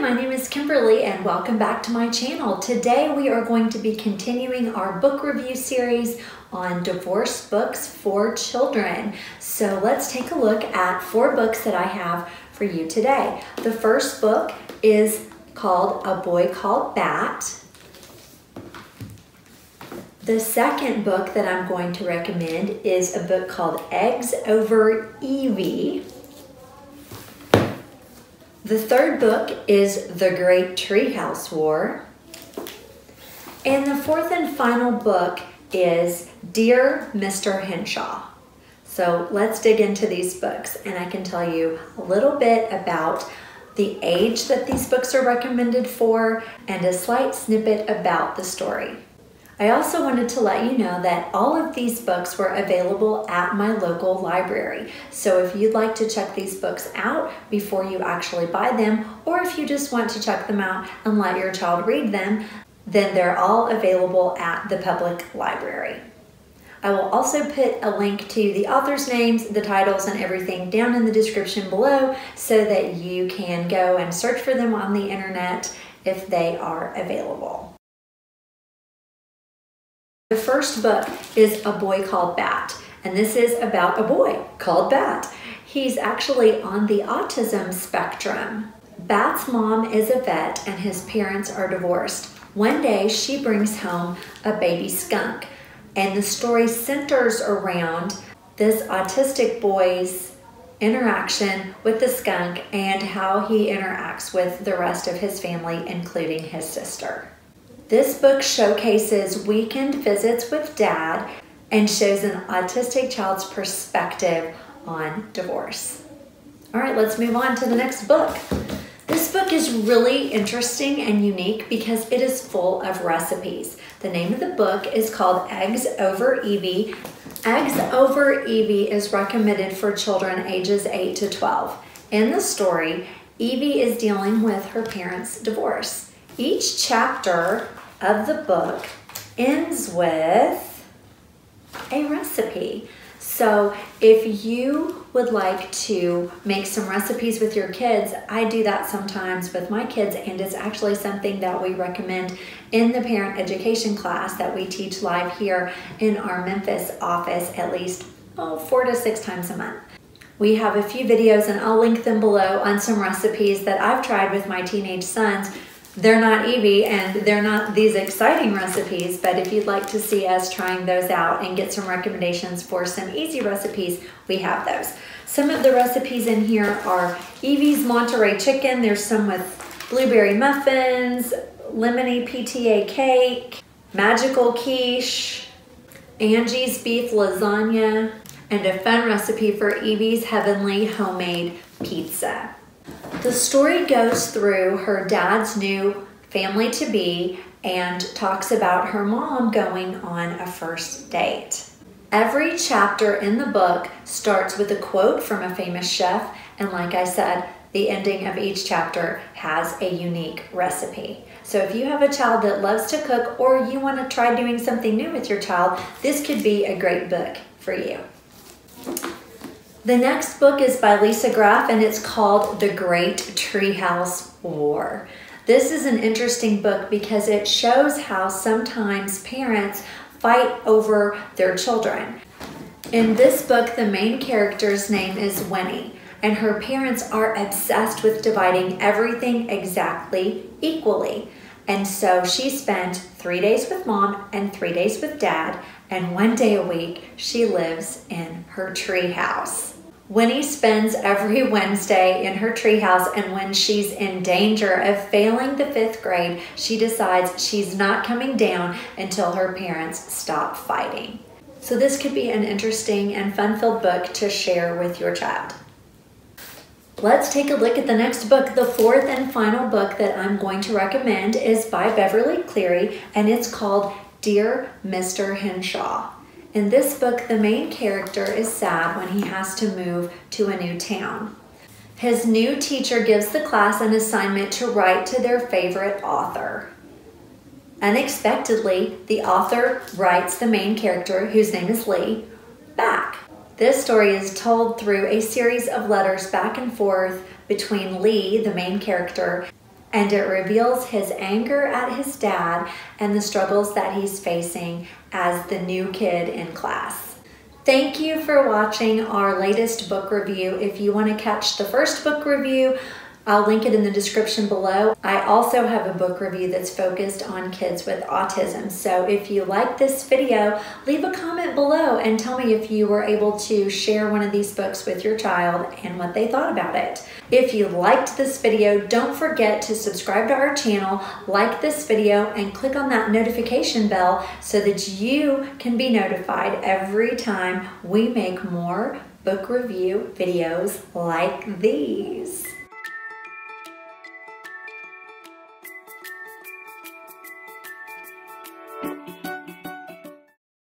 my name is Kimberly and welcome back to my channel. Today we are going to be continuing our book review series on divorce books for children. So let's take a look at four books that I have for you today. The first book is called A Boy Called Bat. The second book that I'm going to recommend is a book called Eggs Over Evie. The third book is The Great Treehouse War. And the fourth and final book is Dear Mr. Henshaw. So let's dig into these books and I can tell you a little bit about the age that these books are recommended for and a slight snippet about the story. I also wanted to let you know that all of these books were available at my local library. So if you'd like to check these books out before you actually buy them, or if you just want to check them out and let your child read them, then they're all available at the public library. I will also put a link to the author's names, the titles, and everything down in the description below so that you can go and search for them on the internet if they are available. The first book is A Boy Called Bat, and this is about a boy called Bat. He's actually on the autism spectrum. Bat's mom is a vet and his parents are divorced. One day she brings home a baby skunk, and the story centers around this autistic boy's interaction with the skunk and how he interacts with the rest of his family, including his sister. This book showcases weekend visits with dad and shows an autistic child's perspective on divorce. All right, let's move on to the next book. This book is really interesting and unique because it is full of recipes. The name of the book is called Eggs Over Evie. Eggs Over Evie is recommended for children ages 8 to 12. In the story, Evie is dealing with her parents' divorce. Each chapter of the book ends with a recipe. So if you would like to make some recipes with your kids, I do that sometimes with my kids and it's actually something that we recommend in the parent education class that we teach live here in our Memphis office at least oh, four to six times a month. We have a few videos and I'll link them below on some recipes that I've tried with my teenage sons they're not Evie and they're not these exciting recipes, but if you'd like to see us trying those out and get some recommendations for some easy recipes, we have those. Some of the recipes in here are Evie's Monterey Chicken. There's some with blueberry muffins, lemony PTA cake, magical quiche, Angie's beef lasagna, and a fun recipe for Evie's heavenly homemade pizza. The story goes through her dad's new family to be and talks about her mom going on a first date. Every chapter in the book starts with a quote from a famous chef, and like I said, the ending of each chapter has a unique recipe. So if you have a child that loves to cook or you want to try doing something new with your child, this could be a great book for you. The next book is by Lisa Graff and it's called The Great Treehouse War. This is an interesting book because it shows how sometimes parents fight over their children. In this book, the main character's name is Winnie, and her parents are obsessed with dividing everything exactly equally. And so she spent three days with mom and three days with dad, and one day a week she lives in her tree house. Winnie spends every Wednesday in her treehouse, and when she's in danger of failing the fifth grade, she decides she's not coming down until her parents stop fighting. So, this could be an interesting and fun filled book to share with your child. Let's take a look at the next book. The fourth and final book that I'm going to recommend is by Beverly Cleary, and it's called Dear Mr. Henshaw. In this book, the main character is sad when he has to move to a new town. His new teacher gives the class an assignment to write to their favorite author. Unexpectedly, the author writes the main character, whose name is Leigh, back. This story is told through a series of letters back and forth between Leigh, the main character, and it reveals his anger at his dad and the struggles that he's facing as the new kid in class. Thank you for watching our latest book review. If you want to catch the first book review, I'll link it in the description below. I also have a book review that's focused on kids with autism. So if you like this video, leave a comment below and tell me if you were able to share one of these books with your child and what they thought about it. If you liked this video, don't forget to subscribe to our channel, like this video, and click on that notification bell so that you can be notified every time we make more book review videos like these.